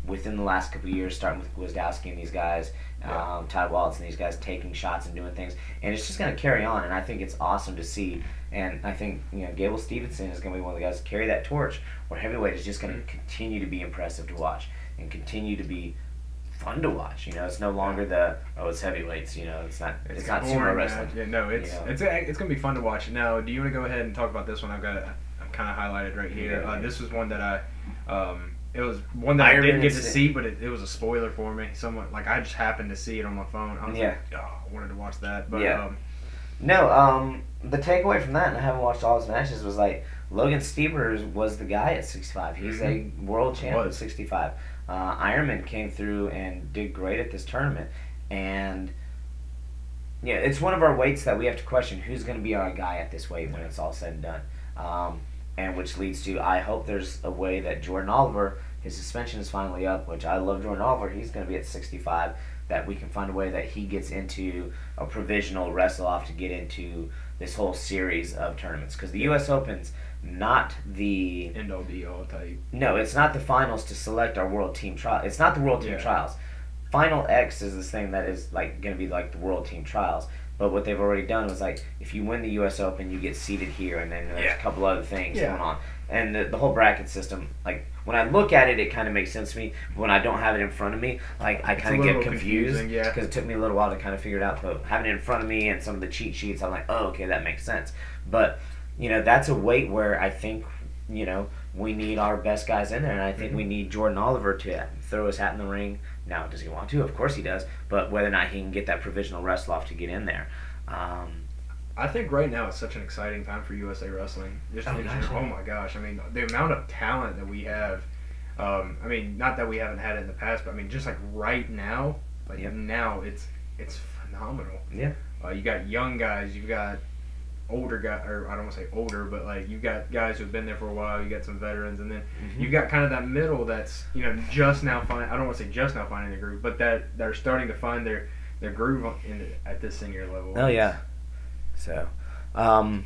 within the last couple years, starting with Gwiazdowski and these guys, yeah. um, Todd Wallace and these guys taking shots and doing things, and it's just going to carry on. And I think it's awesome to see. And I think you know Gable Steveson is going to be one of the guys to carry that torch, where heavyweight is just going to continue to be impressive to watch and continue to be fun to watch. You know, it's no longer the oh, it's heavyweights. You know, it's not. It's, it's not sumo wrestling. Yeah, no, it's you know? it's it's gonna be fun to watch. Now, do you want to go ahead and talk about this one? I've got I'm kind of highlighted right here. Yeah, uh, this was one that I. Um, it was one that Iron I didn't get to see, but it, it was a spoiler for me. Someone like I just happened to see it on my phone. I was yeah. like, oh, I wanted to watch that, but yeah. Um, no, um, the takeaway from that, and I haven't watched all his matches, was like Logan Stevens was the guy at 65. He's a mm-hmm. world champion at 65. Uh, Ironman came through and did great at this tournament, and yeah, it's one of our weights that we have to question who's going to be our guy at this weight when it's all said and done. Um, and which leads to I hope there's a way that Jordan Oliver his suspension is finally up, which I love Jordan Oliver. He's going to be at 65. That we can find a way that he gets into a provisional wrestle off to get into this whole series of tournaments because the U.S. Open's not the end all be all type. No, it's not the finals to select our world team trial. It's not the world team yeah. trials. Final X is this thing that is like going to be like the world team trials. But what they've already done was like, if you win the U.S. Open, you get seated here, and then there's yeah. a couple other things yeah. going on, and the, the whole bracket system. Like when I look at it, it kind of makes sense to me. But when I don't have it in front of me, like I kind of get confused because yeah. it took me a little while to kind of figure it out. But having it in front of me and some of the cheat sheets, I'm like, oh, okay, that makes sense. But you know, that's a weight where I think you know we need our best guys in there, and I think mm-hmm. we need Jordan Oliver to throw his hat in the ring now, does he want to? Of course he does. But whether or not he can get that provisional wrestle off to get in there. Um, I think right now it's such an exciting time for USA Wrestling. Just oh, gosh, oh my gosh! I mean, the amount of talent that we have. Um, I mean, not that we haven't had it in the past, but I mean, just like right now, like now, it's it's phenomenal. Yeah. Uh, you got young guys. You've got older guy, or I don't want to say older, but like you've got guys who've been there for a while. You got some veterans, and then mm-hmm. you got kind of that middle that's you know just now find. I don't want to say just now finding the groove, but that that are starting to find their their groove in at this senior level. Oh yeah. So, um,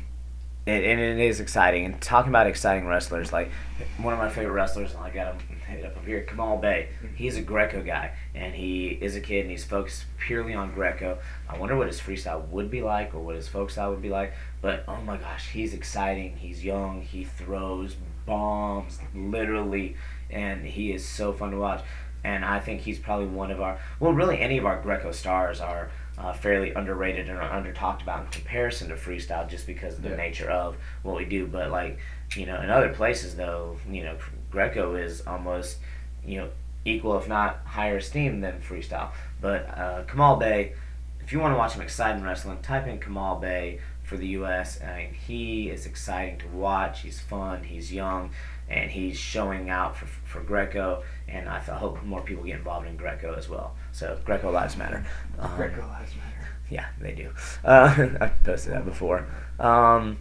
it, and it is exciting. And talking about exciting wrestlers, like one of my favorite wrestlers, and I got him hit up here, Kamal Bey. He's a Greco guy, and he is a kid, and he's focused purely on Greco. I wonder what his freestyle would be like, or what his folk style would be like. But oh my gosh, he's exciting. He's young. He throws bombs, literally, and he is so fun to watch. And I think he's probably one of our, well, really any of our Greco stars are uh, fairly underrated and under talked about in comparison to freestyle just because of the yeah. nature of what we do. But like, you know, in other places though, you know, Greco is almost, you know, equal if not higher esteem than freestyle. But uh, Kamal Bey, if you want to watch some exciting wrestling, type in Kamal Bey for the U.S. I mean, he is exciting to watch. He's fun. He's young, and he's showing out for for Greco. And I hope more people get involved in Greco as well. So Greco lives matter. Um, Greco lives matter. Yeah, they do. Uh, [laughs] I've posted that before. Um,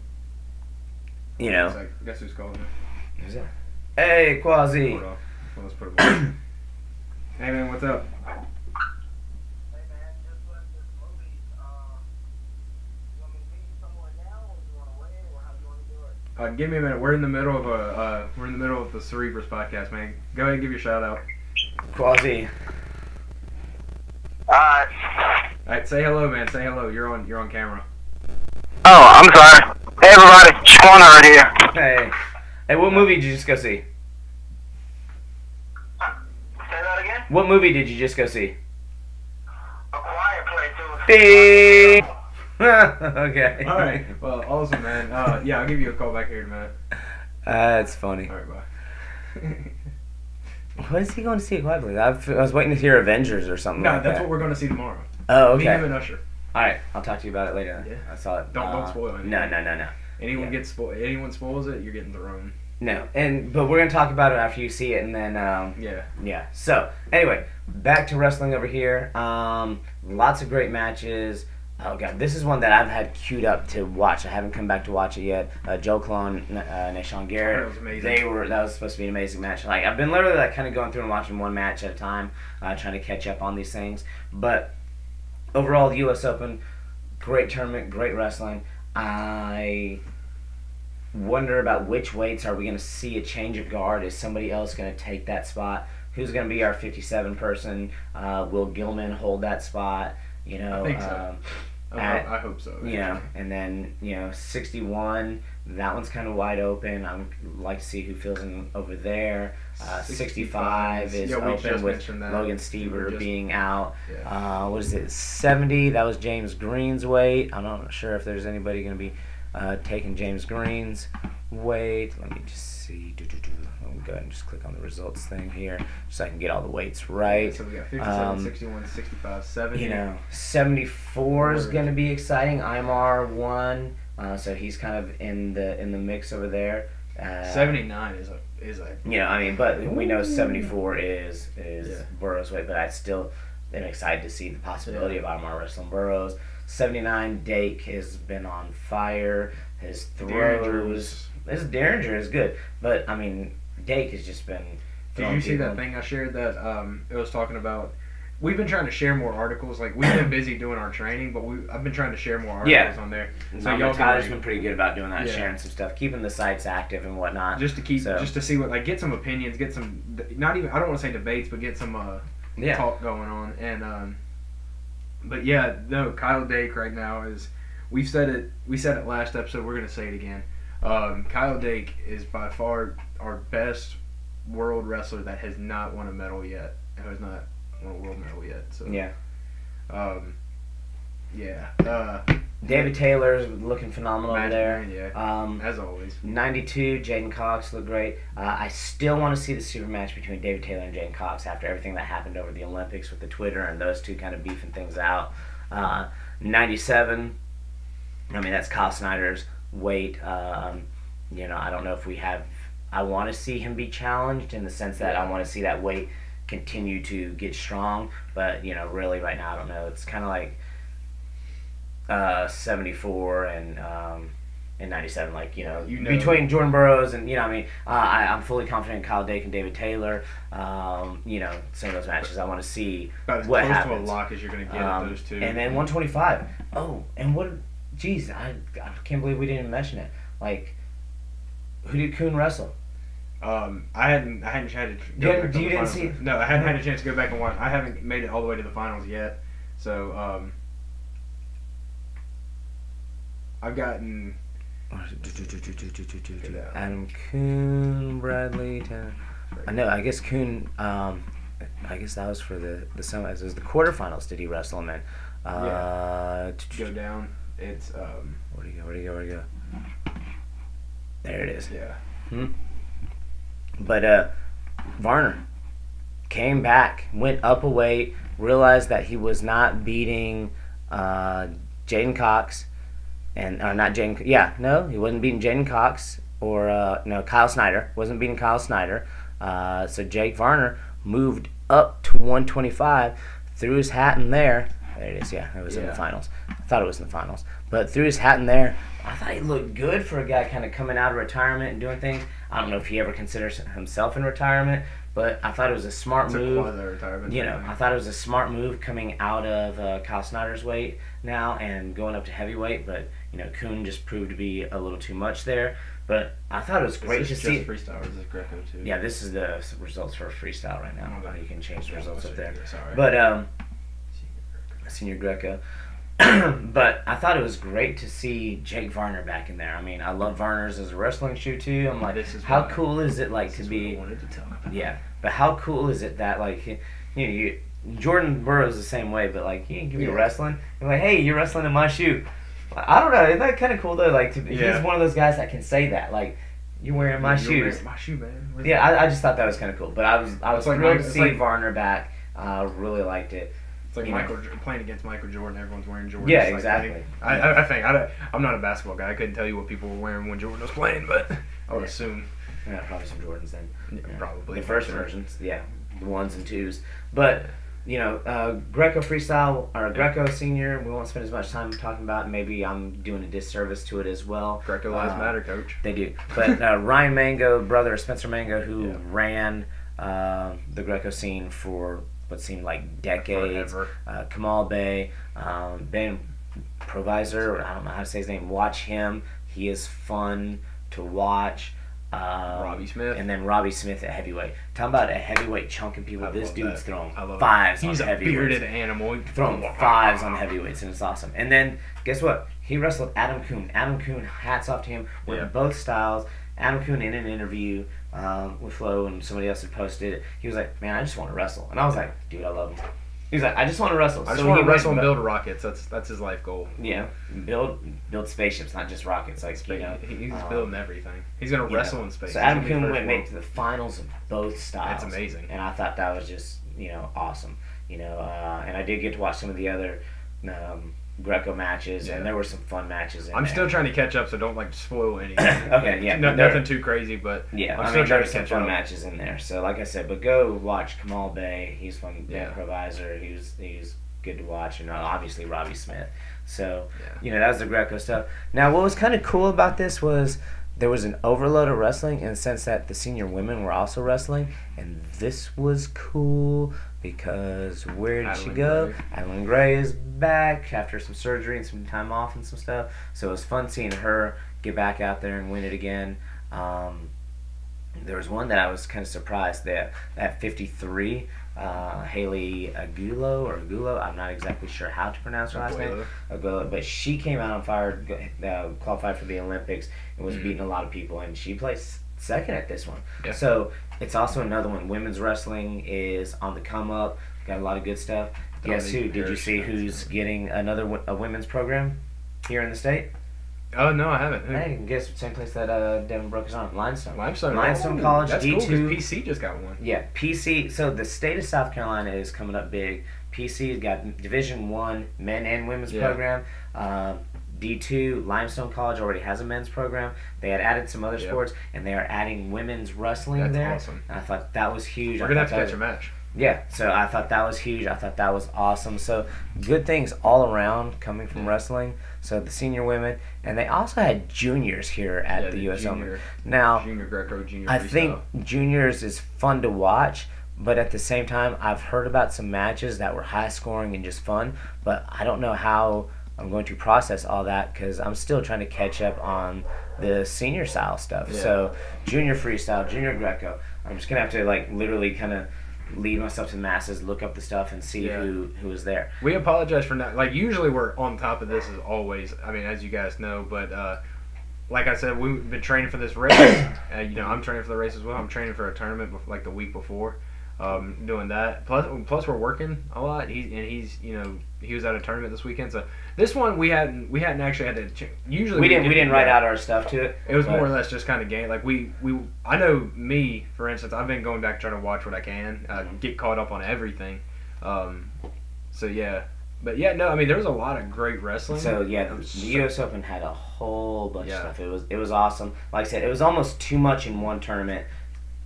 you know. Like, guess who's calling me? Who's that? Hey, Quasi. Hold on. let's put it [coughs] hey man, what's up? Uh, give me a minute. We're in the middle of a uh, we're in the middle of the Cerberus podcast, man. Go ahead and give your shout out. Quasi. Alright. Alright, say hello, man. Say hello. You're on you're on camera. Oh, I'm sorry. Hey everybody, Squanner right here. Hey. Hey, what movie did you just go see? Say that again? What movie did you just go see? A Quiet Place. Beep. [laughs] okay. All right. Well, awesome, man. Uh, yeah, I'll give you a call back here in a minute. That's funny. All right, bye. [laughs] what is he going to see at Quiet Place? I was waiting to hear Avengers or something. Like that. No, like that's that. what we're going to see tomorrow. Oh, okay. Me, him, and Usher. All right, I'll talk to you about it later. Yeah. I saw it. Don't uh, don't spoil it. No, no, no, no. Anyone Yeah. gets spo- anyone spoils it, you're getting thrown. No, and but we're gonna talk about it after you see it, and then um, Yeah. yeah. So anyway, back to wrestling over here. Um, lots of great matches. Oh god, this is one that I've had queued up to watch. I haven't come back to watch it yet. Uh, Joe Colon, uh, Nahshon Garrett. That was amazing. They were that was supposed to be an amazing match. Like I've been literally like kind of going through and watching one match at a time, uh, trying to catch up on these things. But overall, the U.S. Open, great tournament, great wrestling. I wonder about which weights are we going to see a change of guard? Is somebody else going to take that spot? Who's going to be our 57 person? Uh, will Gilman hold that spot? You know, I think so. um, I, At- hope, I hope so. you know, and then you know, 61. That one's kind of wide open. I would like to see who fills in over there. Uh, 65 is Yeah, open with. Logan Stieber being out. Yeah. Uh, what is it? 70. That was James Green's weight. I'm not sure if there's anybody going to be uh, taking James Green's weight. Let me just see. Do, do, do. Let me go ahead and just click on the results thing here so I can get all the weights right. So we got 57, Um, 61, 65, 70. You know, 74 is going to be exciting. Imar one, uh, so he's kind of in the in the mix over there. Uh, 79 is a is a You know, I mean, but we know 74 is is Yeah. Burroughs' weight, but I still am excited to see the possibility of Imar wrestling Burroughs. 79 Dake has been on fire. His throws, was- his Derringer is good, but I mean, Dake has just been. Did you see that thing I shared that um, it was talking about? We've been trying to share more articles. Like we've been [coughs] busy doing our training, but we I've been trying to share more articles Yeah. on there. So So y'all Tyler's like- been pretty good about doing that, Yeah. sharing some stuff, keeping the sites active and whatnot. just to keep So- just to see what like get some opinions, get some not even I don't want to say debates, but get some uh, yeah, talk going on. And um, but yeah, no, Kyle Dake right now is we've said it we said it last episode. We're gonna say it again. Um, Kyle Dake is by far our best world wrestler that has not won a medal yet. Who has not won a world medal yet. So yeah. um, yeah, uh, David Taylor's looking phenomenal Magic there. Man, yeah, Um, as always. 92, J'den Cox looked great. Uh, I still want to see the super match between David Taylor and J'den Cox after everything that happened over the Olympics with the Twitter and those two kind of beefing things out. Uh, 97, I mean, that's Kyle Snyder's weight. Um, you know, I don't know if we have. I want to see him be challenged in the sense that I want to see that weight continue to get strong. But, you know, really right now, I don't know. It's kind of like uh, 74 and. Um, in '97, like you know, You know. between Jordan Burroughs and you know, I mean, uh, I, I'm fully confident in Kyle Dake and David Taylor. Um, you know, some of those matches I want to see About as what close happens. to a lock as you're gonna get Um, those two. And then 125. Oh, and what? Jeez, I, I can't believe we didn't even mention it. Like, who did Coon wrestle? Um, I hadn't, I hadn't had to go Yeah, back you didn't see- No, I hadn't had a chance to go back and watch. I haven't made it all the way to the finals yet, so um, I've gotten. Adam Coon, Bradley, Tanner. I know. I guess Coon. Um, I guess that was for the the semis. It was the quarterfinals. Did he wrestle him in? Uh, Go down. It's um, Where do you go? Where do you go? Where do you go? There it is. yeah. Hmm. But uh, Varner came back, went up a weight, realized that he was not beating uh, J'den Cox, and uh, not J'den. Yeah, no, he wasn't beating J'den Cox or uh, no Kyle Snyder wasn't beating Kyle Snyder. Uh, so Jake Varner moved up to 125, threw his hat in there. There it is. Yeah, it was in the finals. I thought it was in the finals, but threw his hat in there. I thought he looked good for a guy kind of coming out of retirement and doing things. I don't know if he ever considers himself in retirement, but I thought it was a smart It's move. quasi-retirement. You know, thing. I thought it was a smart move coming out of uh, Kyle Snyder's weight now and going up to heavyweight, but you know, Coon just proved to be a little too much there. But I thought it was great to this see. freestyle. Is Greco too? Yeah, this is the results for freestyle right now. Okay. You can change the Yeah, results up there. Sorry. But um, Senior Greco. [clears throat] but I thought it was great to see Jake Varner back in there. I mean, I love Varner's as a wrestling shoe too. I'm like, This is how cool is it like to is what I be? wanted to talk about. Yeah, but how cool is it that like you know you Jordan Burroughs the same way, but like he give you Yeah. wrestling. You're like, hey, you're wrestling in my shoe. I don't know. Isn't that kind of cool though? Like to, Yeah. he's one of those guys that can say that. Like you're wearing my You're shoes. wearing My shoe, man. Where's Yeah. I, I just thought that was kind of cool. But I was I was like thrilled to see Varner back. I uh, really liked it. It's like You know. Michael playing against Michael Jordan. Everyone's wearing Jordan. Yeah, It's like, exactly. I, I, I think I, I'm not a basketball guy. I couldn't tell you what people were wearing when Jordan was playing, but I would Yeah. assume Yeah, probably some Jordans then. yeah, Yeah. probably the first sure. versions, yeah, the ones and twos. But you know, uh, Greco freestyle or Greco senior, we won't spend as much time talking about. Maybe I'm doing a disservice to it as well. Greco lives Uh, matter, coach. They do, [laughs] but uh, Ryan Mango, brother Spencer Mango, who Yeah. ran uh, the Greco scene for what seemed like decades. Uh, Kamal Bey, um, Ben Provisor, I don't know how to say his name. Watch him; he is fun to watch. Um, Robbie Smith. and then Robbie Smith at heavyweight. Talking about a heavyweight chunking people. I this dude's that. throwing fives. He's on a bearded animal. He- Throwing [laughs] fives on heavyweights, and it's awesome. And then guess what? He wrestled Adam Coon. Adam Coon, hats off to him. Went Yeah. both styles. Adam Coon in an interview um, with Flo and somebody else had posted it. He was like, "Man, I just want to wrestle," and I was like, "Dude, I love him." He was like, "I just want to wrestle." I just So want to wrestle and build rockets. That's that's his life goal. Yeah, build build spaceships, not just rockets. Like you know, He's um, building everything. He's gonna wrestle know. in space. So Adam Coon went made to the finals of both styles. That's amazing. And I thought that was just you know awesome. You know, uh, and I did get to watch some of the other um, Greco matches, Yeah. and there were some fun matches. In I'm there. still trying to catch up, so don't like spoil anything. [coughs] Okay, yeah, No, nothing too crazy, but Yeah, I'm i still mean, trying to some catch fun up. matches in there. So, like I said, but go watch Kamal Bey. He's from the Yeah. improviser. He was he's good to watch, and uh, obviously Robbie Smith. So, Yeah. you know, that was the Greco stuff. Now, what was kind of cool about this was there was an overload of wrestling in the sense that the senior women were also wrestling, and this was cool because where did she go? Gray. Adeline Gray is back after some surgery and some time off and some stuff. So it was fun seeing her get back out there and win it again. Um, there was one that I was kind of surprised that at 53, uh, Haley Agulo or Agulo, I'm not exactly sure how to pronounce her last name. Aguilo. Agulo, but she came out on fire, uh, qualified for the Olympics, and was Mhm. beating a lot of people, and she placed second at this one. Yeah. So it's also another one. Women's wrestling is on the come up. Got a lot of good stuff. Guess who? Did you see who's getting another a women's program here in the state? Oh no, I haven't. Who? Hey, guess the same place that uh, Devin broke his arm. Limestone. Limestone. Limestone Oh, College D cool two. PC just got one. Yeah, PC. So the state of South Carolina is coming up big. PC has got Division One men and women's Yeah. program. Um, D two Limestone College already has a men's program. They had added some other Yep. sports, and they are adding women's wrestling That's there. awesome. And I thought that was huge. We're gonna have to catch a match. Yeah, so I thought that was huge. I thought that was awesome. So good things all around coming from Yeah. wrestling. So the senior women, and they also had juniors here at Yeah, the U.S. Open. Now junior Greco, junior. I freestyle. think juniors is fun to watch, but at the same time, I've heard about some matches that were high scoring and just fun. But I don't know how I'm going to process all that because I'm still trying to catch up on the senior style stuff. Yeah. So junior freestyle, junior Greco. I'm just gonna have to like literally kind of lead myself to the masses, look up the stuff, and see Yeah. who who is there. We apologize for not like usually we're on top of this as always. I mean, as you guys know, but uh, like I said, we've been training for this race. [coughs] uh, you know, I'm training for the race as well. I'm training for a tournament like the week before. Um, doing that. Plus, plus we're working a lot. He and he's you know he was at a tournament this weekend. So this one we hadn't we hadn't actually had to. Ch- usually We didn't we get- didn't write out our stuff to it. It was but- more or less just kind of game. Like we, we, I know me, for instance, I've been going back trying to watch what I can, uh, get caught up on everything. Um, so yeah, but yeah, no, I mean there was a lot of great wrestling. So yeah, It the, the so- U.S. Open had a whole bunch Yeah. of stuff. It was it was awesome. Like I said, it was almost too much in one tournament.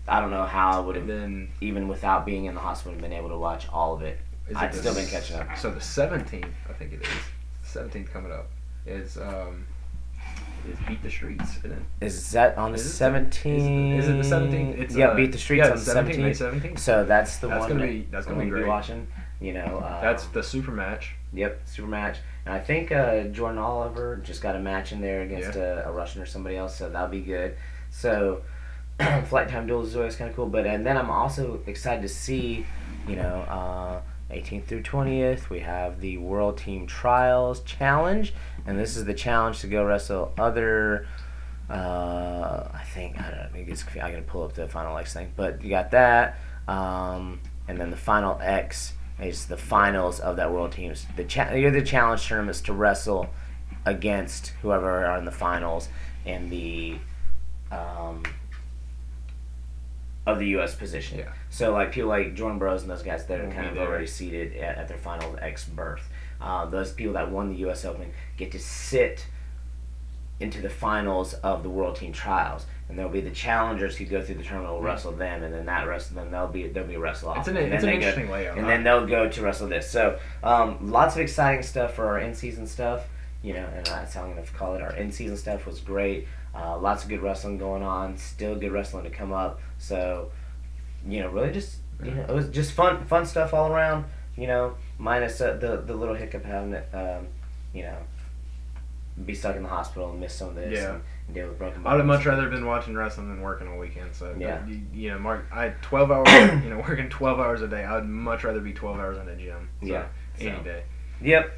I don't know how I would have, then even without being in the hospital, been able to watch all of it. is I'd the still been catching up. So the seventeenth, I think it is. Seventeenth coming up is um, is beat the streets. Isn't it? Is that on the Is it- seventeenth? Is, it the seventeenth? It's yeah, uh, beat the streets yeah, on the 17th, seventeenth. seventeenth. So that's the That's one gonna that be that's gonna be gonna be great. watching. You know, uh, That's the super match. Yep, super match. And I think uh, Jordan Oliver just got a match in there against a, a Russian or somebody else, so that'll be good. So, [clears throat] flight time duels is always kind of cool. But and then I'm also excited to see, you know, uh, 18th through 20th we have the World Team Trials Challenge, and this is the challenge to go wrestle other. Uh, I think I don't know. Maybe it's, I gotta pull up the final X thing, but you got that, um, and then the final X is the finals of that world teams. The cha- the challenge tournaments to wrestle against whoever are in the finals, and the um, of the U.S. position. Yeah. So like people like Jordan Burroughs and those guys that are kind of there. already seated at, at their final X berth. Uh, those people that won the U.S. Open get to sit into the finals of the World Team Trials, and there'll be the challengers who go through the tournament will wrestle them, and then that wrestle them. they'll be they'll be wrestle off. It's an, it's an go- interesting layout. and then they'll go to wrestle this. So um, lots of exciting stuff for our in-season stuff. You know, and that's how I'm gonna call it. Our in-season stuff was great. Uh, lots of good wrestling going on. Still good wrestling to come up. So, you know, really just you know, it was just fun, fun stuff all around. You know, minus uh, the the little hiccup having it. Um, you know, be stuck in the hospital and miss some of this. Yeah. And, and deal with broken. I would have much rather been watching wrestling than working all weekend. So Yeah. you, you know, Mark, I had twelve hours. [coughs] you know, working twelve hours a day. I would much rather be twelve hours in a gym. So, Yeah, any day. Yep.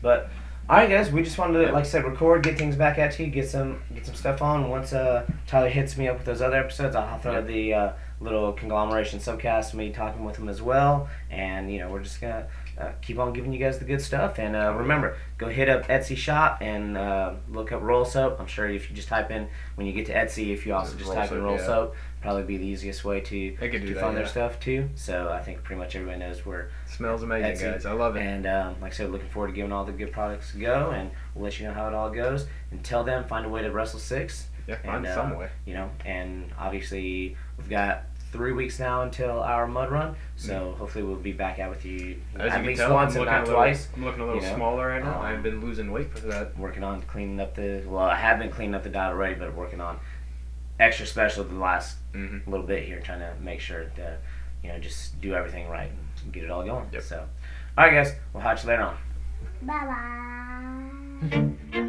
But all right, guys, we just wanted to, like I said, record, get things back at you, get some get some stuff on. Once uh, Tyler hits me up with those other episodes, I'll throw Yep. the uh, little conglomeration subcast, me talking with him as well, and you know we're just gonna. Uh, keep on giving you guys the good stuff, and uh, remember, go hit up Etsy shop and uh, look up roll soap. I'm sure if you just type in when you get to Etsy, if you also Just type in roll yeah. soap, probably be the easiest way to They could to find their stuff too. So I think pretty much everybody knows where Smells amazing, Etsy. guys. I love it. and um, like I said, looking forward to giving all the good products a go, and we'll let you know how it all goes. And tell them find a way to wrestle six, yeah, find and, uh, some way. you know. And obviously, we've got three weeks now until our mud run, so hopefully we'll be back out with you Mm. As at you least tell, once, I'm if looking, not a little, twice. I'm looking a little you know. smaller right now. Um, I've been losing weight for that. Working on cleaning up the well, I have been cleaning up the diet already, but working on extra special the last hmm little bit here, trying to make sure to you know just do everything right and get it all going. Yep. So, all right, guys, we'll catch you later on. Bye bye. [laughs]